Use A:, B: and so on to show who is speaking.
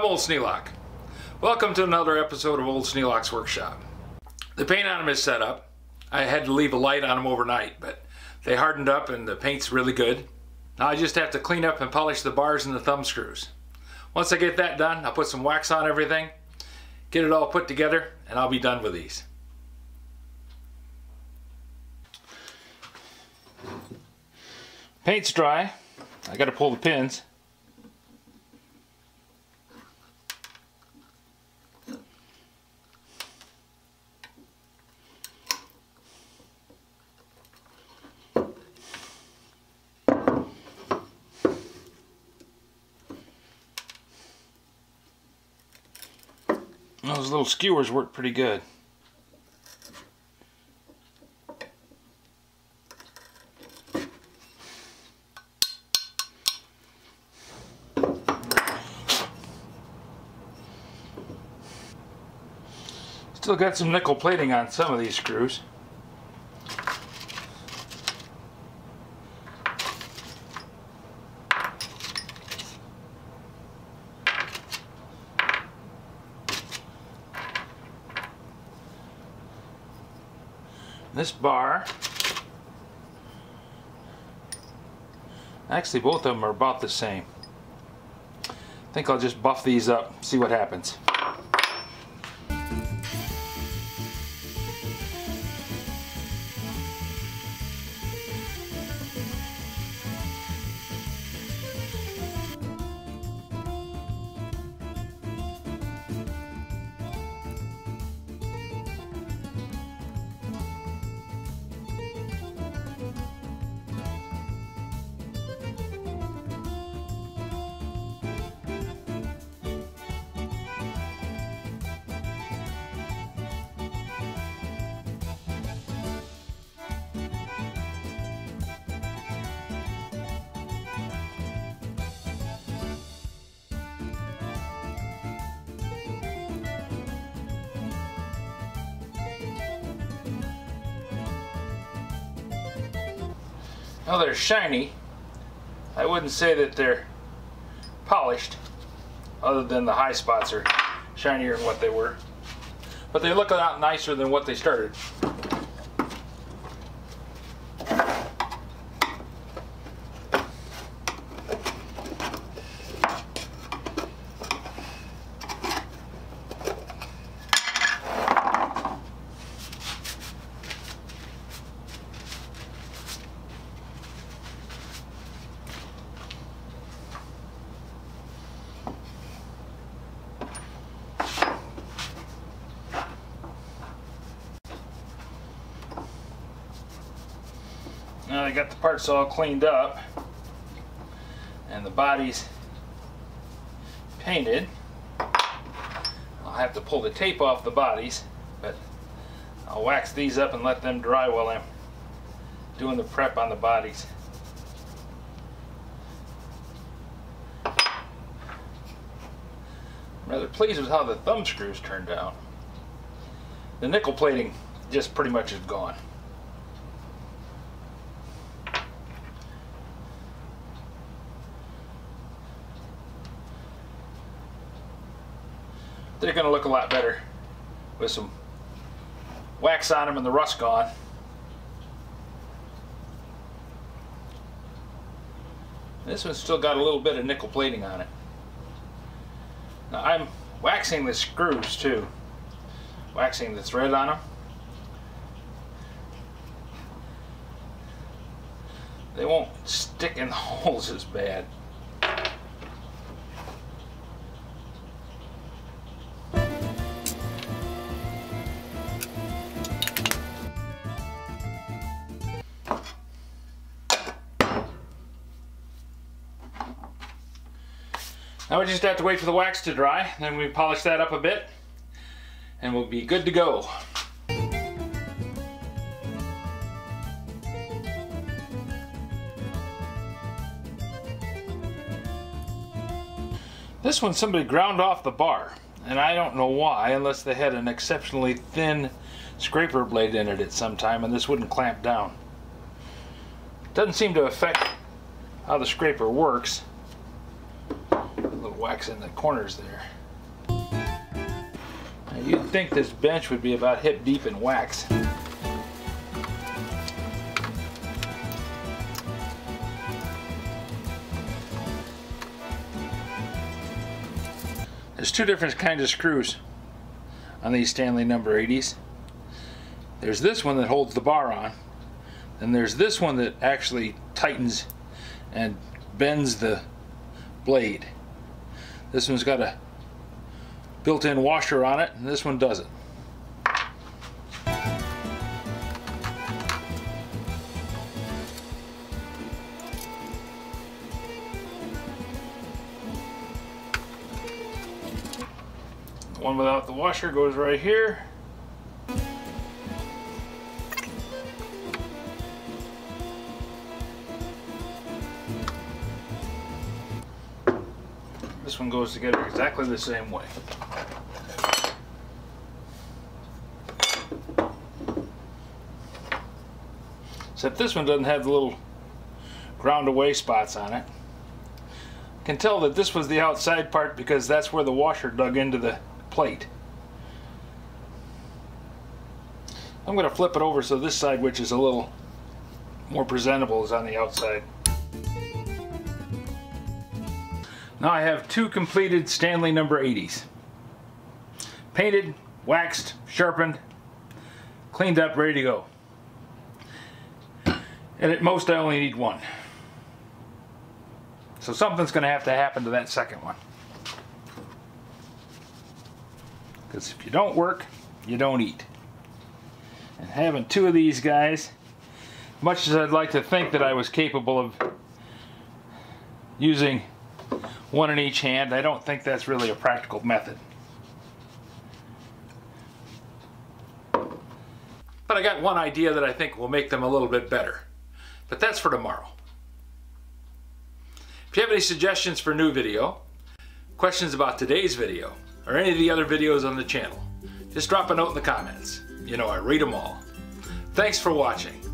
A: I'm Old Sneelock. Welcome to another episode of Old Sneelock's Workshop. The paint on them is set up. I had to leave a light on them overnight, but they hardened up and the paint's really good. Now I just have to clean up and polish the bars and the thumb screws. Once I get that done, I'll put some wax on everything, get it all put together, and I'll be done with these. Paint's dry. I gotta pull the pins. Those little skewers work pretty good. Still got some nickel plating on some of these screws. This bar, actually both of them are about the same. I think I'll just buff these up, see what happens. Now they're shiny. I wouldn't say that they're polished, other than the high spots are shinier than what they were. But they look a lot nicer than what they started. Got the parts all cleaned up and the bodies painted. I'll have to pull the tape off the bodies, but I'll wax these up and let them dry while I'm doing the prep on the bodies. I'm rather pleased with how the thumb screws turned out. The nickel plating just pretty much is gone. They're going to look a lot better with some wax on them and the rust gone. This one's still got a little bit of nickel plating on it. Now I'm waxing the screws too. Waxing the thread on them. They won't stick in the holes as bad. Now we just have to wait for the wax to dry, then we polish that up a bit, and we'll be good to go. This one somebody ground off the bar, and I don't know why, unless they had an exceptionally thin scraper blade in it at some time and this wouldn't clamp down. Doesn't seem to affect how the scraper works wax in the corners there. Now, you'd think this bench would be about hip deep in wax. There's two different kinds of screws on these Stanley number 80s. There's this one that holds the bar on, and there's this one that actually tightens and bends the blade. This one's got a built-in washer on it, and this one doesn't. One without the washer goes right here. This one goes together exactly the same way. Except this one doesn't have the little ground away spots on it. I can tell that this was the outside part because that's where the washer dug into the plate. I'm going to flip it over so this side, which is a little more presentable, is on the outside. Now I have two completed Stanley number 80s. Painted, waxed, sharpened, cleaned up, ready to go. And at most I only need one. So something's going to have to happen to that second one. Because if you don't work, you don't eat. And having two of these guys, much as I'd like to think that I was capable of using one in each hand, I don't think that's really a practical method. But I got one idea that I think will make them a little bit better. But that's for tomorrow. If you have any suggestions for new video, questions about today's video, or any of the other videos on the channel, just drop a note in the comments. You know I read them all. Thanks for watching.